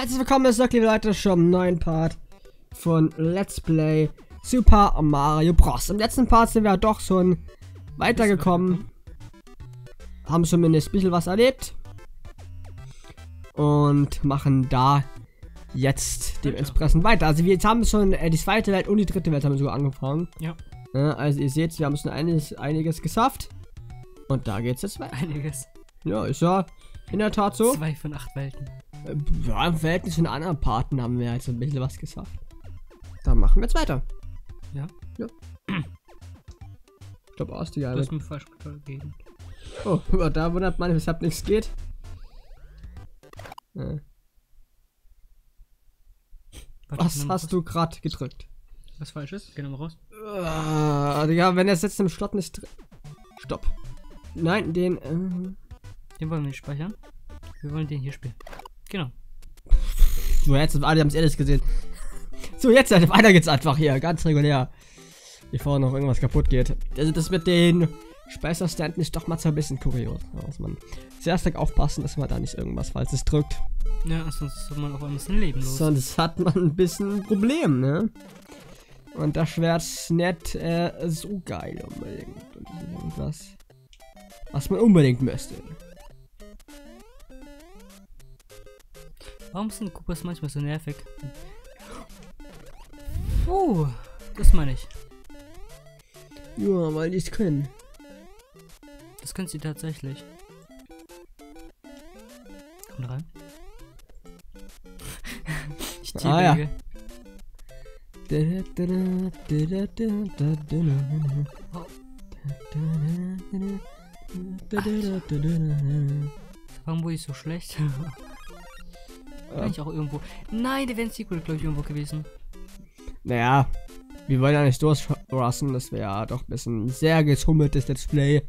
Herzlich willkommen zurück, liebe Leute, zum neuen Part von Let's Play Super Mario Bros. Im letzten Part sind wir doch schon weitergekommen. Haben zumindest ein bisschen was erlebt. Und machen da jetzt dementsprechend weiter. Also wir jetzt haben schon äh, die zweite Welt und die dritte Welt haben wir sogar angefangen. Ja. Ja, also ihr seht, wir haben schon einiges, einiges geschafft. Und da geht's jetzt weiter. Einiges. Ja, ist ja in der Tat so. Zwei von acht Welten. Ja, im Verhältnis zu den anderen Parten haben wir halt so ein bisschen was geschafft. Dann machen wir jetzt weiter. Ja. Ja. Ich glaube, aus die Alter. hast mir falsch gegeben. Oh, da wundert man, weshalb nichts geht. Äh, was hast du gerade gedrückt? Was falsch ist? Geh nochmal raus. Ah, Digga, wenn er jetzt im Slot nicht drin. Stopp. Nein, den. Äh, Den wollen wir nicht speichern. Wir wollen den hier spielen. Genau. so, jetzt alle haben es ehrlich gesehen. So, jetzt weiter geht's einfach hier, ganz regulär. Bevor noch irgendwas kaputt geht. Also, das mit den Speicherständen ist doch mal so ein bisschen kurios. Da muss man sehr stark aufpassen, dass man da nicht irgendwas Falsches drückt. Ja, sonst hat man auf einmal sein Leben los. Sonst hat man ein bisschen ein Problem, ne? Und das wär's nicht äh, so geil unbedingt. Und ist irgendwas, was man unbedingt müsste. Warum sind Koopas manchmal so nervig? Puh, das meine ich. Ja, weil die es können. Das können sie tatsächlich. Komm rein. ich Ah, ja. teabagge. Warum wurde ich so schlecht? War ich auch irgendwo. Nein, der wäre ein Sequel, glaube ich, irgendwo gewesen. Naja, wir wollen ja nicht durchrassen, das wäre ja doch ein bisschen sehr geschummeltes Let's Play.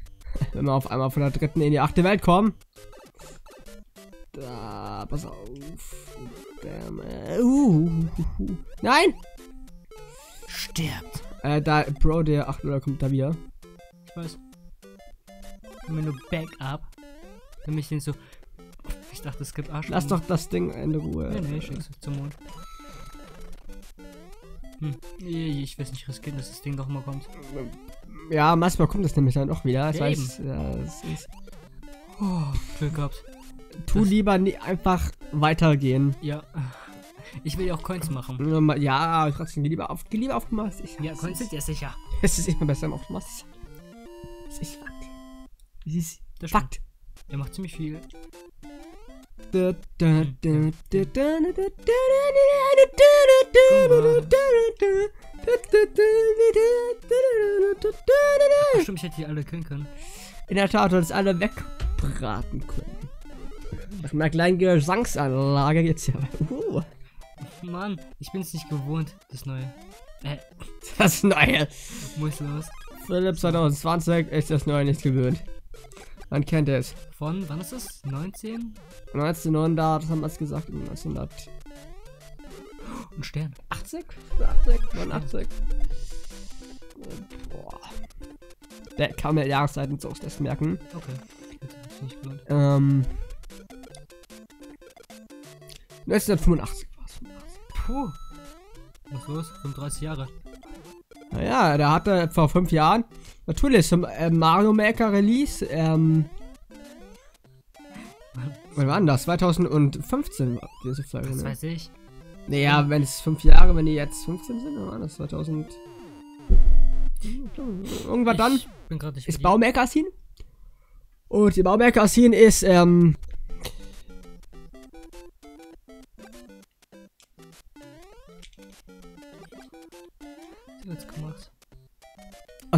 Wenn wir auf einmal von der dritten in die achte Welt kommen. Da, pass auf. Äh, uh, uh, uh. Nein! Stirbt. Äh, da, Bro, der 8 kommt da wieder. Ich weiß. Immer nur Backup. Damit ich den so. Ich dachte, es gibt Arsch. Lass doch das Ding in Ruhe. Nee, nee, schick's zum Mond. Hm. Ich ich weiß nicht riskieren, dass das Ding doch mal kommt. Ja, manchmal kommt das nämlich dann auch wieder. Das Ja, heißt, ja, es ist, Oh, Glück gehabt. tu Das- lieber nie einfach weitergehen. Ja. Ich will ja auch Coins machen. Ja, trotzdem, geh lieber auf, geh lieber auf Nummer sicher. Ja, Coins sind ja sicher. Es ist immer besser auf sicher. Es ist Fakt. Es ist Das Fakt. Er macht ziemlich viel. Ach, stimmt, ich hätte die alle killen können. In der Tat, du es alle wegbraten können. Nach einer kleinen Gesangsanlage geht's ja. Uh, Mann, ich bin es nicht gewohnt, das neue. Äh, das Neue. muss los. Philipp 2020 ist das Neue nicht gewöhnt. Man kennt es. Von, wann ist das? 19? 1900, was haben wir es gesagt? 1980? Ein Stern. 80? 89? Boah. Der kann mir Jahreszeiten so das merken. Okay. Nicht. Ähm. 1985 war's. Puh. Was los? 35 Jahre. Naja, der hatte vor fünf Jahren natürlich zum äh, Mario Maker Release. Ähm. Wann war das? 2015 war diese Folge. Das Ne? weiß ich. Naja, wenn es fünf Jahre, wenn die jetzt 15 sind, dann war das 2000. Irgendwann dann Ich bin gerade nicht ist Baumerkassin. Und die Baumerkassin ist, ähm.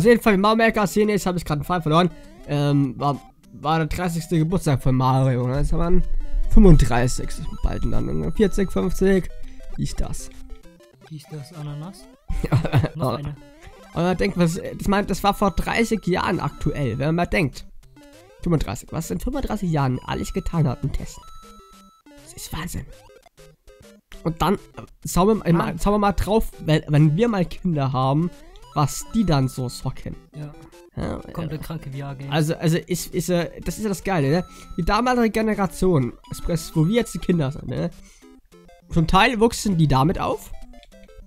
Auf jeden Fall, die Baumerkassin ist, habe ich gerade einen Fall verloren. Ähm, war, war der 30. Geburtstag von Mario. Ne? Jetzt haben wir einen 35. Bald dann 40, 50. Wie ist das? Wie ist das? Ananas? Ja, Noch eine. Aber man denkt, was, ich meine, das war vor 30 Jahren aktuell, wenn man mal denkt. 35, was in 35 Jahren alles getan hat im Test. Das ist Wahnsinn. Und dann, äh, schauen wir, mal, schauen wir mal drauf, wenn, wenn wir mal Kinder haben, was die dann so zocken. Ja, Ja, kommt der kranke VR-Game. also, also ist, ist, äh, das ist ja das Geile, ne? Die damalige Generation, wo wir jetzt die Kinder sind, ne? zum Teil wuchsen die damit auf.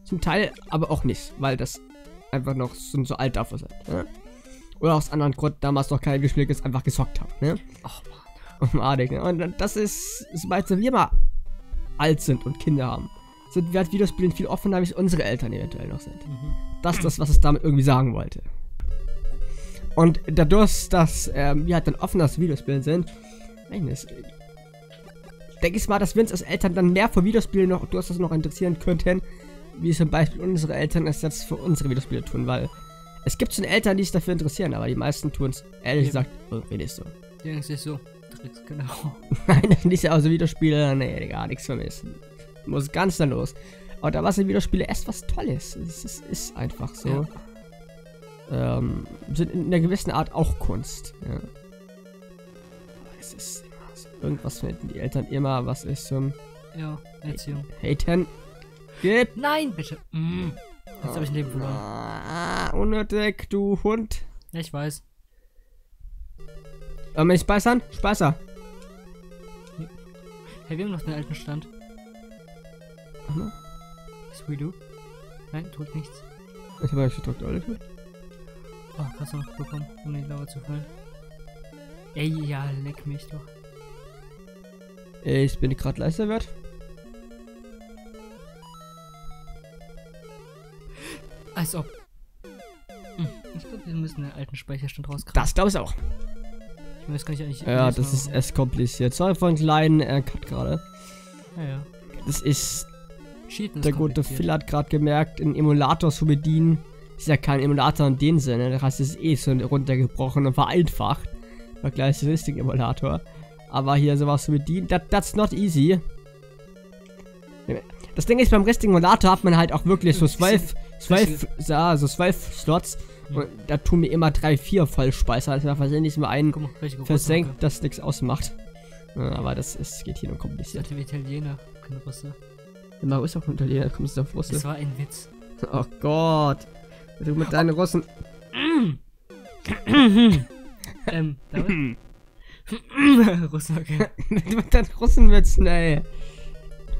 Zum Teil aber auch nicht, weil das einfach noch so, so alt dafür sind. Ne? Oder aus anderen Gründen damals noch kein gespielt ist, einfach gesockt haben. Ne? Ach man. Und ne? Und das ist, sobald wir mal alt sind und Kinder haben, sind wir halt Videospielen viel offener, wie es unsere Eltern eventuell noch sind. Mhm. Das ist das, was es damit irgendwie sagen wollte. Und dadurch, dass ähm, wir halt dann offen das Videospielen sind, denke ich mal, dass wir uns als Eltern dann mehr für Videospiele noch durchaus noch interessieren könnten, wie zum Beispiel unsere Eltern es jetzt für unsere Videospiele tun, weil es gibt schon Eltern, die sich dafür interessieren, aber die meisten tun es ehrlich Eben. gesagt irgendwie nicht so. Die denkst sich so. Tricks, genau. Nein, das ist ja auch so Videospiele, nee, gar nichts vermissen. Muss ganz dann los. Aber da was in Videospiele erst was Tolles. Es ist, ist einfach so. Ähm, sind in einer gewissen Art auch Kunst. Ja. Aber es ist immer so, irgendwas finden die Eltern immer, was ist zum Ja, Erziehung. Haten gibt. Nein, bitte. Mm. Jetzt habe ich ein Leben verloren. Ah, unnötig, du Hund. Ja, ich weiß. Ähm, ich speichern? Speicher. Hey, wir haben noch den alten Stand. Aha. Was we do? Nein, tut nichts. Ich habe euch gedrückt, oder? Oh, kannst du noch bekommen, um in die Lava zu fallen. Ey, ja, leck mich doch. Ich bin gerade leichter wird. Als ob. Hm, Ich glaube, wir müssen den alten Speicherstand rauskriegen. Das glaube ich auch. Ich weiß gar nicht eigentlich. Ja, das ist es kompliziert. Für einen kleinen äh, Cut gerade. Ja, ja. Das ist der gute. Phil hat gerade gemerkt, einen Emulator zu bedienen. Ist ja kein Emulator in dem Sinne. Das heißt, es ist eh so runtergebrochen und vereinfacht. Vergleich zum richtigen Emulator. Aber hier sowas zu bedienen, that, that's not easy. Das Ding ist, beim richtigen Emulator hat man halt auch wirklich so zwölf, zwölf, ja, so zwölf Slots. Und da tun mir immer drei, vier Vollspeicher. Das war versehentlich mal einen mal, versenkt, das nichts ausmacht. Ja, aber das ist, geht hier nur kompliziert. Wie Italiener? Keine Russe. Immer ist auch dir, kommst du auf Das Russe. war ein Witz. Oh Gott. Du mit deinen Russen. ähm, David? Russe, okay. du mit deinen Russenwitzen, ey.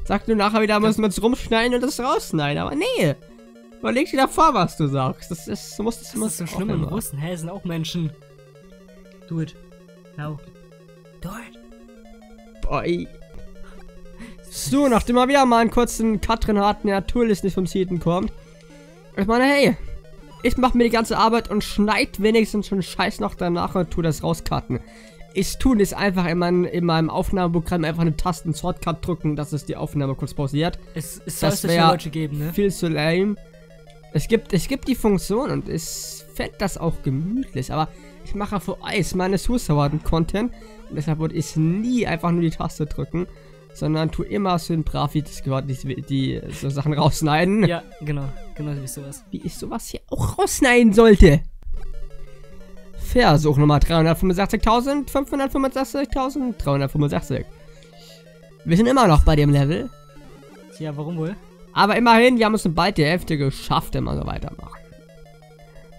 Sag du nachher wieder, müssen wir uns rumschneiden und das rausschneiden. Aber nee. Überleg dir davor, was du sagst. Das ist, du musst das, Das ist so schlimm in immer. Russen. Hä, sind auch Menschen. Do it. Now. Do it. Boah, ey. So, nachdem wir wieder mal einen kurzen Cut drin hatten, der natürlich nicht vom Seaten kommt. Ich meine, hey, ich mach mir die ganze Arbeit und schneid wenigstens schon Scheiß noch danach und tu das rauscutten. Ich tu nicht einfach in, mein, in meinem Aufnahmeprogramm einfach eine Tasten Shortcut drücken, dass es die Aufnahme kurz pausiert. Es, es Das soll wär Leute geben, ne? Viel zu lame. Es gibt, es gibt die Funktion und ich fände das auch gemütlich, aber ich mache für Eis meine Zuschauer-Content und deshalb würde ich nie einfach nur die Taste drücken, sondern tu immer schön brav, wie das gehört, die, die so Sachen rausschneiden. Ja, genau. Genau wie sowas. Wie ich sowas hier auch rausschneiden sollte. Versuch Nummer 365.565.365. Wir sind immer noch bei dem Level. Ja, warum wohl? Aber immerhin, wir haben uns bald die Hälfte geschafft, wenn wir so weitermachen.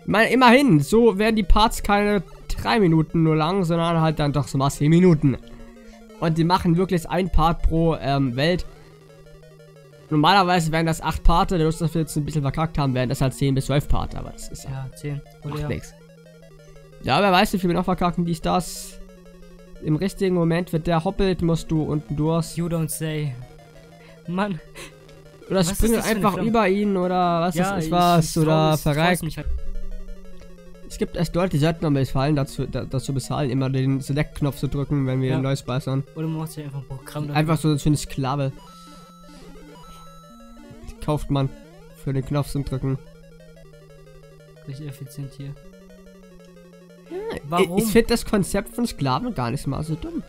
Ich meine, immerhin, so werden die Parts keine drei Minuten nur lang, sondern halt dann doch so mal 10 Minuten. Und die machen wirklich ein Part pro ähm, Welt. Normalerweise wären das 8 Parte, dadurch, dass wir jetzt ein bisschen verkackt haben, wären das halt 10 bis 12 Parte, aber das ist ja Ja, 10. Oder macht ja. nix. Ja, wer weiß, wie viel wir noch verkacken, dies, das. Im richtigen Moment, wenn der hoppelt, musst du unten durch. You don't say. Mann. Oder eine einfach über ihn oder was ja, ist was ich, ich oder verreckt. Es gibt erst Leute, die sollten mal bezahlen, dazu, da, dazu bezahlen, immer den Select-Knopf zu drücken, wenn wir Ja. ein neues speichern. Oder man macht sich einfach ein Programm dafür. Einfach so für eine Sklave. Die kauft man für den Knopf zum Drücken. Richtig effizient hier. Ich, Warum? ich finde das Konzept von Sklaven gar nicht mal so dumm.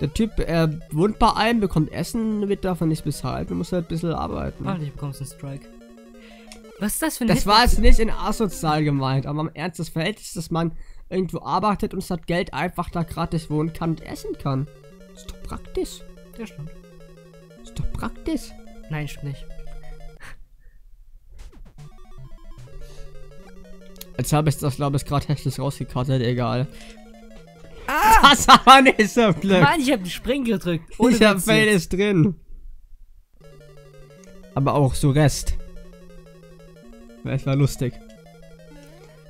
Der Typ, er wohnt bei einem, bekommt Essen, wird davon nicht bezahlt und muss halt ein bisschen arbeiten. Ah, du bekommst einen Strike. Was ist das für ein Das war jetzt nicht in asozial gemeint, aber im Ernst des Verhältnisses, dass man irgendwo arbeitet und statt Geld einfach da gratis wohnen kann und essen kann. Ist doch praktisch. Ja, stimmt. Ist doch praktisch. Nein, stimmt nicht. Jetzt habe ich das, glaube ich, gerade hässlich rausgekartet, egal. Das aber nicht so Glück. Mann, ich hab den Spring gedrückt. Ich habe ist drin. aber auch so Rest. Das war lustig.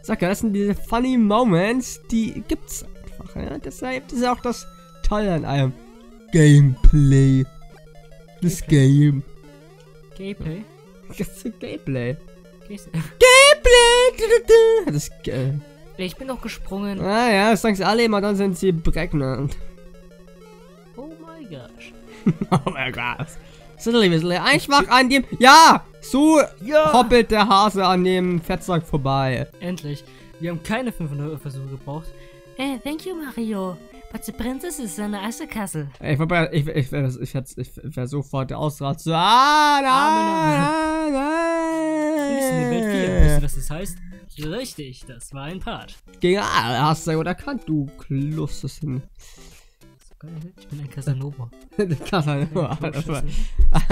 Sag ja, das sind diese funny Moments, die gibt's einfach. Ja? Deshalb ist auch das Tolle an einem Gameplay. Das Game. Gameplay. Das Gameplay. Gameplay! Das äh, Ich bin noch gesprungen. ah ja, das sagen sie alle immer, dann sind sie pregnant. Oh my gosh. Oh mein Gott. Siddly Wizzly, einfach an dem. Ja! So Ja! hoppelt der Hase an dem Fettsack vorbei. Endlich. Wir haben keine 500 Versuche gebraucht. Hey, thank you, Mario. But the princess is in the Eisekassel. Ich, ich, ich, ich, ich, ich, ich wäre sofort der Ausrat so. Ah, Arme nein, Du bist in der Welt 4. Weißt du, was das heißt? Richtig, das war ein Part. Gegen ah, hast du ja gut erkannt, du Klusses hin. Ich bin ein Casanova. Casanova. Das war-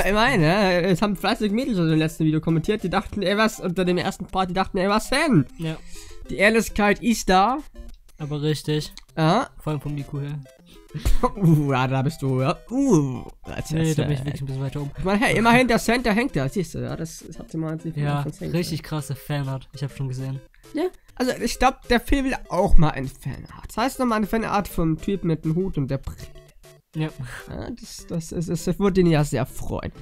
Immerhin, ne? Es haben fleißig Mädels unter dem letzten Video kommentiert, die dachten, ey, was, unter dem ersten Part, die dachten, ey, was denn? Ja, Die Ehrlichkeit ist da. aber richtig. Ja. Vor allem vom IQ her. Uh, ja, da bist du, ja. Uh, das Nee, ist, da bin ich äh, wirklich ein bisschen weiter oben. Ich meine, hey, immerhin der Center hängt da, siehst du, ja, das, das hat sie mal sich Ja, von Center. richtig krasse Fanart. Ich habe schon gesehen. Ja, also ich glaube, der Film will auch mal ein Fanart. Das heißt nochmal eine Fanart vom Typ mit dem Hut und der Brille. Ja. Ja, das, das, ist, das, das würde ihn ja sehr freuen.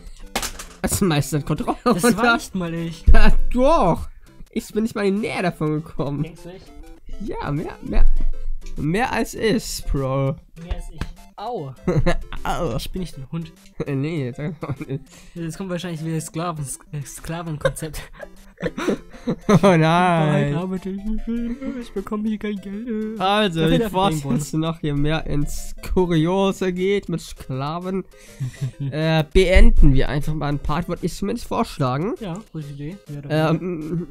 Als Meister Kontrolle. Das war nicht mal ich. Ja, doch. Ich bin nicht mal in die Nähe davon gekommen. Denkst du echt? Ja, mehr, mehr, mehr als ich, Bro. Mehr als ich. Au. Au. Ich bin nicht ein Hund. nee, sag mal nicht. Jetzt kommt wahrscheinlich wieder das Sklaven, Sklavenkonzept. Oh nein. arbeite ich nicht viel. Ich bekomme hier kein Geld. Also, ich bevor es noch hier mehr ins Kuriose geht mit Sklaven, äh, beenden wir einfach mal ein Part, würde ich zumindest vorschlagen. Ja, gute Idee. Ja, Ähm,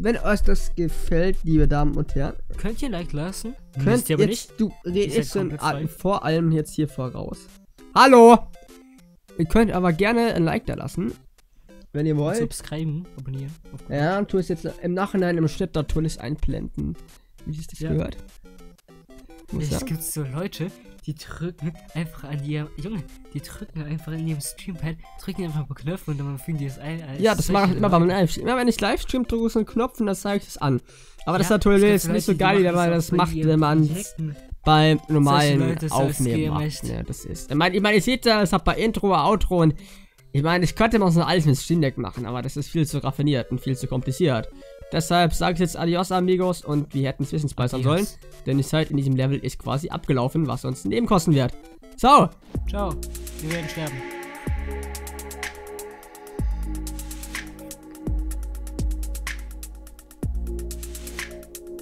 wenn euch das gefällt, liebe Damen und Herren, Könnt ihr ein Like lassen? könnt ihr aber nicht. jetzt, du redest frei. vor allem jetzt hier voraus. Hallo! Ihr könnt aber gerne ein Like da lassen, wenn ihr wollt. Subscriben, abonnieren. Ja, und tu es jetzt im Nachhinein im Schnitt natürlich einblenden, wie es das Ja. gehört. Muss Es gibt so Leute, die drücken einfach an ihrem. Junge, die drücken einfach in ihrem Streampad, drücken einfach ein paar Knöpfe und dann fügen die es ein. Ja, das mache ich immer beim. Livestream. Immer wenn ich Livestream drücke, ist ein Knopf und dann zeige ich das an. Aber das ist Ja, natürlich es jetzt gibt nicht so geil, auch das macht, wenn man es beim normalen so Aufnehmen macht. Ja, das ist. Ich meine, ich meine, ihr seht ja, es hat bei Intro, Outro und ich meine, ich könnte mal so alles mit Steam Deck machen, aber das ist viel zu raffiniert und viel zu kompliziert. Deshalb sage ich jetzt Adios, Amigos, und wir hätten es wissen speichern sollen, denn die Zeit in diesem Level ist quasi abgelaufen, was uns ein Leben kosten wird. So, Ciao, wir werden sterben.